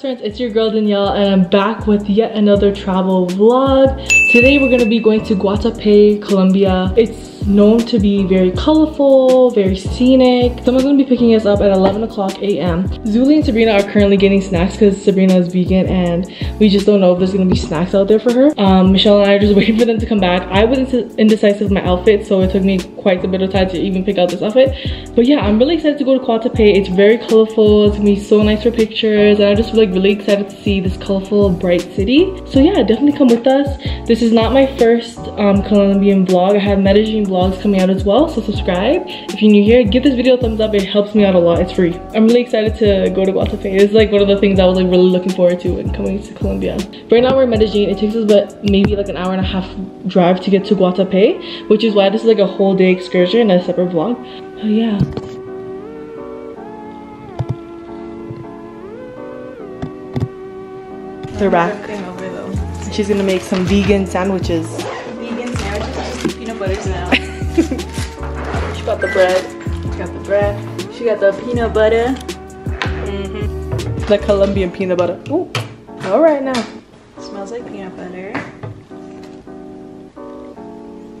friends it's your girl danielle and i'm back with yet another travel vlog. Today we're to be going to guatapé colombia. It's known to be very colorful, very scenic. Someone's gonna be picking us up at 11 o'clock a.m. Zuli and Sabrina are currently getting snacks because Sabrina is vegan and we just don't know if there's gonna be snacks out there for her. Um, Michelle and I are just waiting for them to come back. I was indecisive with my outfit, so it took me quite a bit of time to even pick out this outfit. But yeah, I'm really excited to go to Guatapé. It's very colorful. It's gonna be so nice for pictures. And I'm just like really excited to see this colorful, bright city. So yeah, definitely come with us. This is not my first um, Colombian vlog. I have Medellin vlogs coming out as well. So subscribe. If you're new here, give this video a thumbs up. It helps me out a lot. It's free. I'm really excited to go to Guatapé. It's like one of the things I was like really looking forward to when coming to Colombia. Right now we're in Medellin. It takes us but maybe like an hour and a half drive to get to Guatapé, which is why this is like a whole day excursion, and a separate vlog. Oh yeah. They're back. She's gonna make some vegan sandwiches. Vegan sandwiches, peanut butters now. she got the bread. She got the bread. She got the peanut butter. Mm -hmm. The Colombian peanut butter. Ooh. All right now. Smells like peanut butter.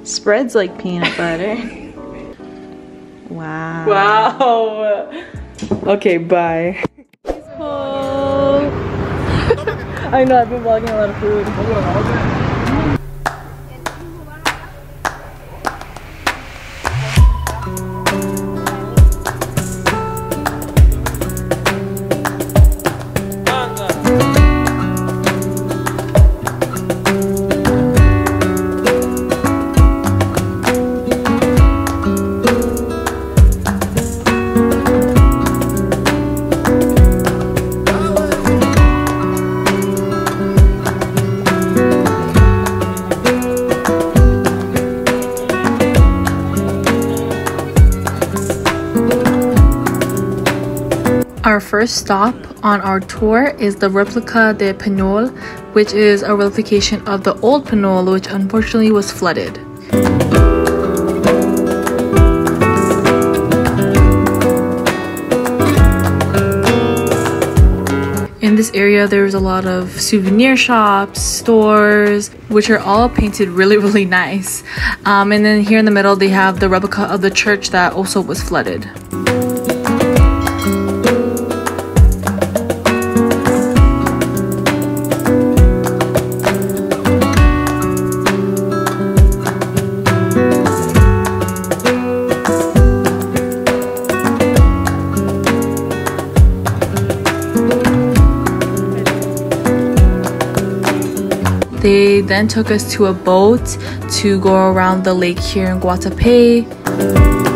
Spreads like peanut butter. wow. Wow. Okay, bye. I know, I've been vlogging a lot of food. Our first stop on our tour is the Replica de Peñol, which is a replication of the old Peñol, which unfortunately was flooded. In this area, there's a lot of souvenir shops, stores, which are all painted really, really nice. Um, and then here in the middle, they have the replica of the church that also was flooded. Then took us to a boat to go around the lake here in Guatapé.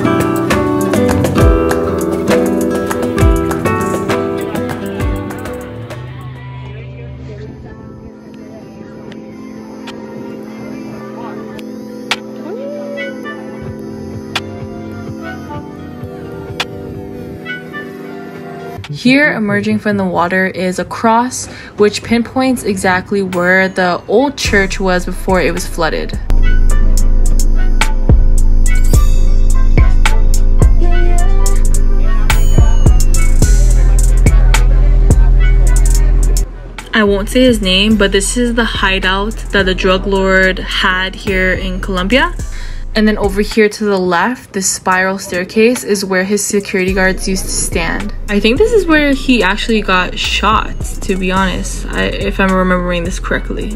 Here, emerging from the water, is a cross which pinpoints exactly where the old church was before it was flooded. I won't say his name, but this is the hideout that the drug lord had here in Colombia. And then over here to the left, this spiral staircase is where his security guards used to stand. I think this is where he actually got shot, to be honest, I, if I'm remembering this correctly.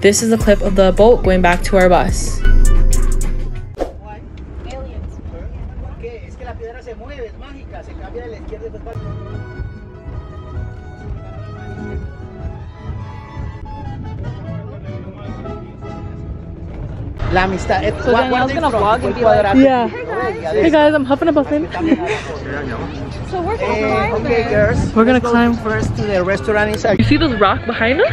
This is a clip of the boat going back to our bus. La amistad. So Danielle's gonna vlog and be like, yeah. Hey guys, I'm huffing a muffin. so we're gonna climb Okay, girls. We're gonna climb first to the restaurant inside. You see those rock behind us?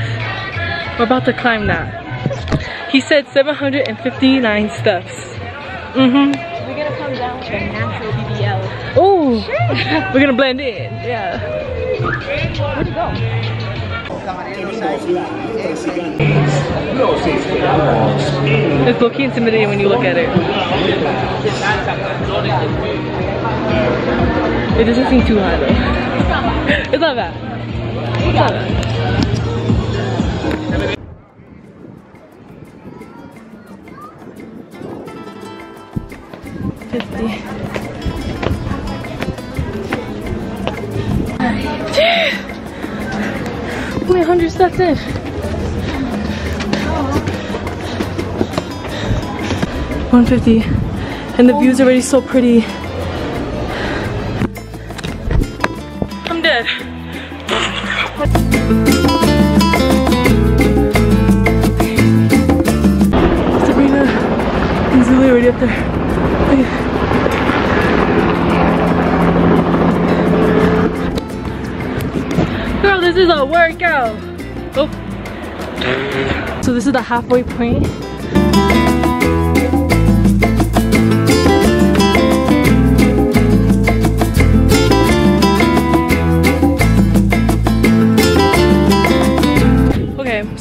We're about to climb that. He said 759 steps. Mm-hmm. We're gonna come down with a natural BBL. Oh, we're gonna blend in. Yeah. Where'd you go? It's looking intimidating when you look at it. It doesn't seem too high though. It's not bad. It's not bad. Fifty. Only 100 steps in. One fifty, and the oh view's already so pretty. I'm dead. Sabrina and Zuli already up there. Okay. Girl, this is a workout. Oh. So this is the halfway point.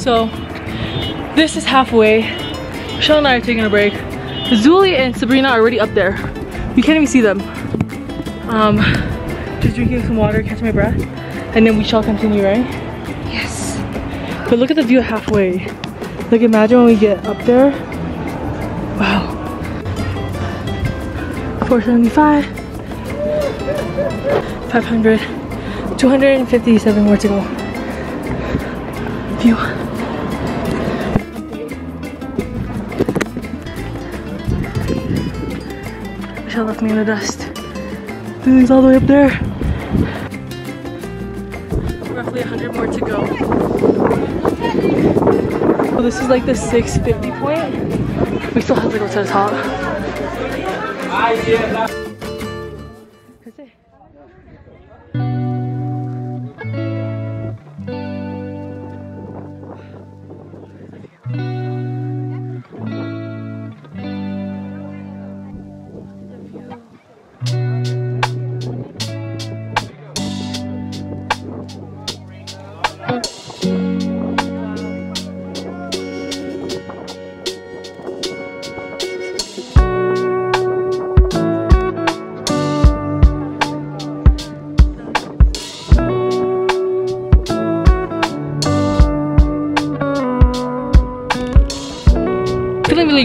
So this is halfway. Michelle and I are taking a break. Zuli and Sabrina are already up there. You can't even see them. Um, just drinking some water, catch my breath, and then we shall continue, right? Yes. But look at the view halfway. Like imagine when we get up there. Wow. 475. 500. 257 more to go. View. Michelle left me in the dust. Lily's all the way up there. Roughly 100 more to go. So this is like the 650 point. We still have to go to the top. Ah,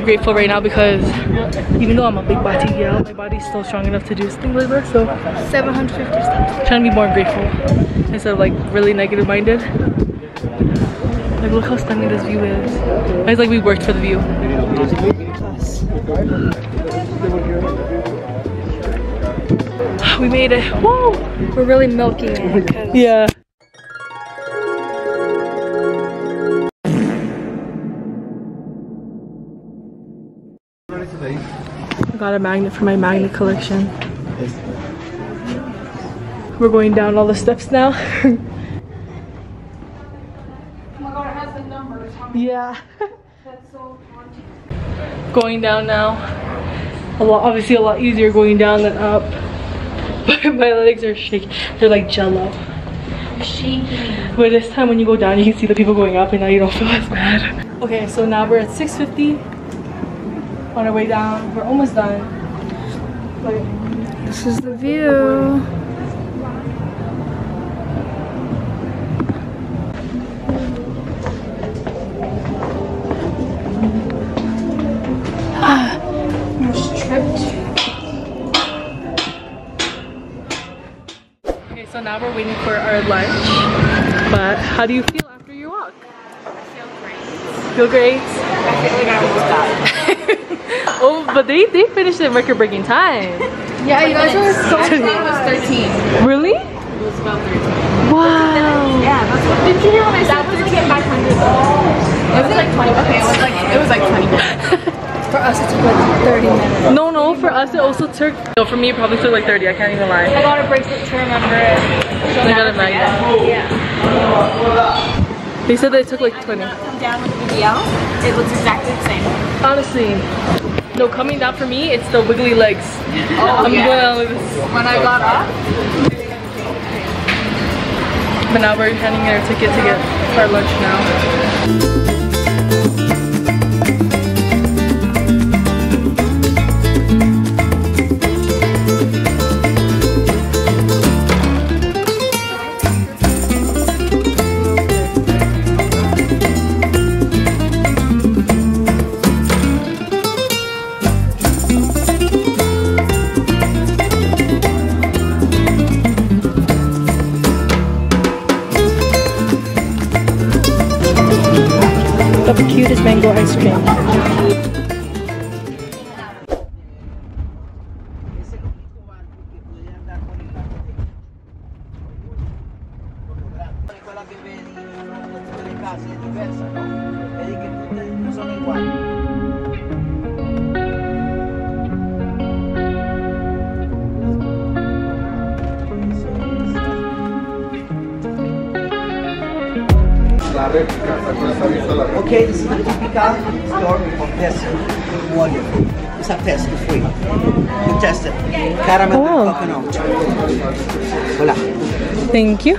grateful right now because even though I'm a big body gal, my body's still strong enough to do things like this. So 750 steps. Trying to be more grateful instead of like really negative minded. Like look how stunning this view is. It's like we worked for the view. We made it. Whoa! We're really milking it Yeah. Got a magnet for my magnet collection. We're going down all the steps now. yeah. going down now. A lot, obviously a lot easier going down than up. But my legs are shaking. They're like jello. But this time when you go down, you can see the people going up and now you don't feel as bad. Okay, so now we're at 650 on our way down. We're almost done. Like, this is the view. okay, so now we're waiting for our lunch. But how do you feel after your walk? Feel great. I feel like I almost died. Oh, but they, they finished in record breaking time. Yeah, you guys were so It was 13. Really? It was about 13. Wow. Yeah, that's what. Did you hear when I said that was like 500 though? It was like 20. Okay, it was like it was like 20 minutes. For us, it took like 30 minutes. No, no, for us it also took, no, for me it probably took like 30, I can't even lie. I got a bracelet to remember it. I got a magnet. Yeah. They said that it took like 20. Come down with the BBL. It looks exactly the same. Honestly, no, coming down for me, it's the wiggly legs. Oh, I'm yeah. going on like this. When I got up, But now we're handing in our ticket to get our lunch now. casa, ¿no? Es decir, que no son iguales. La réplica, la Ok, this is the typical story of Tesla, wonderful. It's a test que foi. You tested caramel oh. coconut. Hola. Thank you.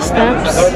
Steps.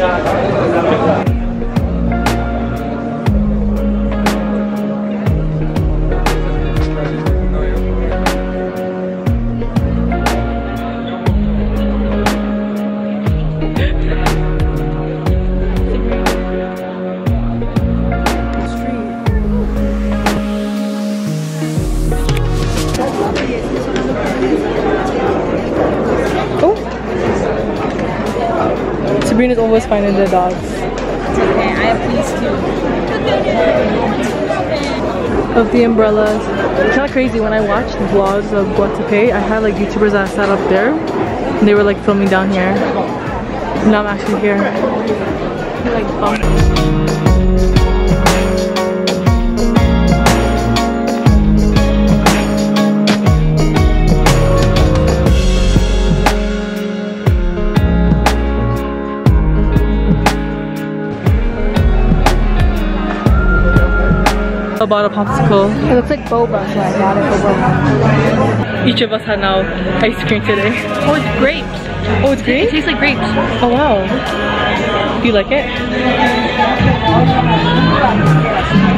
Sabrina's always finding the dogs. Okay, I have these two. Of the umbrellas. It's kind of crazy when I watched vlogs of Guatape, I had like YouTubers that sat up there. And they were like filming down here. Now I'm actually here. Like um, bought a popsicle. It looks like boba, so I got it for boba. Each of us had now ice cream today. Oh, it's grapes. Oh, it's It tastes like grapes. Oh, wow. Do you like it?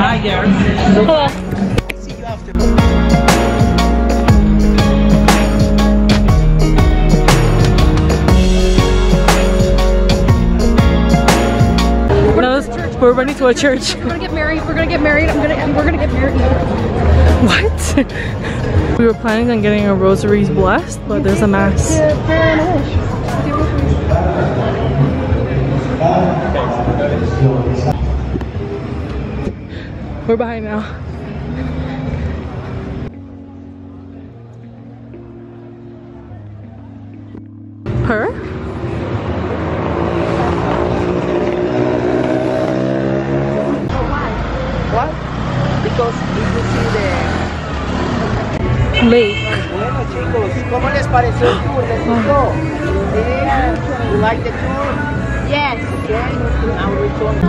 Hi there. Hello. See you after. We're running to a church. We're gonna get married. I'm gonna. and We're gonna get married. What? we were planning on getting our rosaries blessed, but there's a mass. We're behind now. Her? What? Because you can see the Lake. Bueno chicos, ¿cómo les pareció el tour? ¿Les gustó? You like the tour? Yes. Okay. Now return.